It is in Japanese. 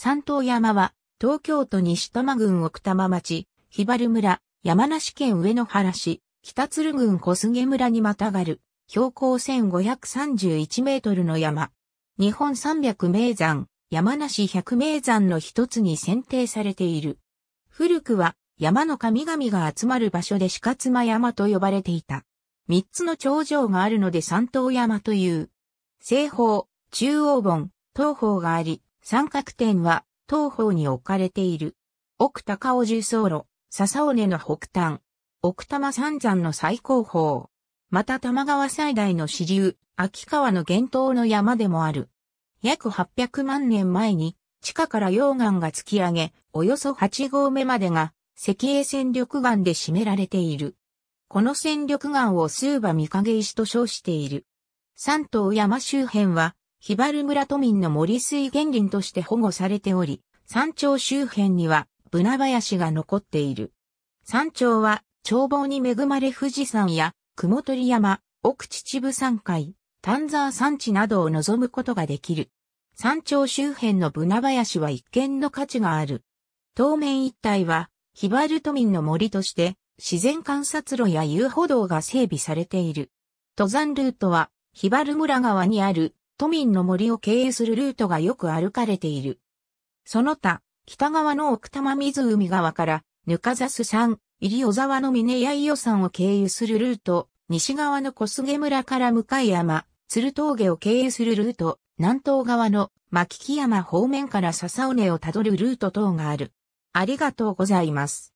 三東山は、東京都西多摩郡奥多摩町、ひばる村、山梨県上野原市、北鶴郡小菅村にまたがる、標高1531メートルの山。日本300名山、山梨100名山の一つに選定されている。古くは山の神々が集まる場所で鹿妻山と呼ばれていた。三つの頂上があるので三島山という。西方、中央盆、東方があり、三角点は東方に置かれている。奥高尾重走路、笹尾根の北端、奥多摩三山の最高峰。また玉川最大の支流、秋川の源頭の山でもある。約800万年前に地下から溶岩が突き上げ、およそ8合目までが石英戦力岩で占められている。この戦力岩をスーバ三影石と称している。三島山周辺は、ヒバル村都民の森水源林として保護されており、山頂周辺には、ブナ林が残っている。山頂は、眺望に恵まれ富士山や、雲取山、奥秩父山海、丹沢山地などを望むことができる。山頂周辺のブナ林は一見の価値がある。当面一帯は、ヒバル都民の森として、自然観察路や遊歩道が整備されている。登山ルートは、ヒバル村川にある都民の森を経営するルートがよく歩かれている。その他、北側の奥多摩湖側から、ぬかざす山、入小沢の峰谷予山を経由するルート、西側の小菅村から向山、鶴峠を経由するルート、南東側の牧木山方面から笹尾根をたどるルート等がある。ありがとうございます。